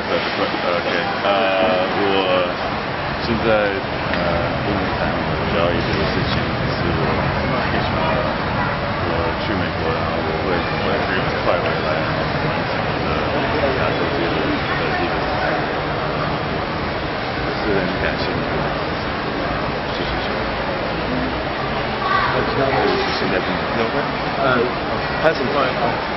不不，OK，呃，我现在呃跟你谈我需要一件事情，是我我去美国，然后我会我会很快回来，完成我的亚洲纪录的第一个赛。我是很感谢你，谢谢谢谢。那其他的现在不能，呃，拍什么照片？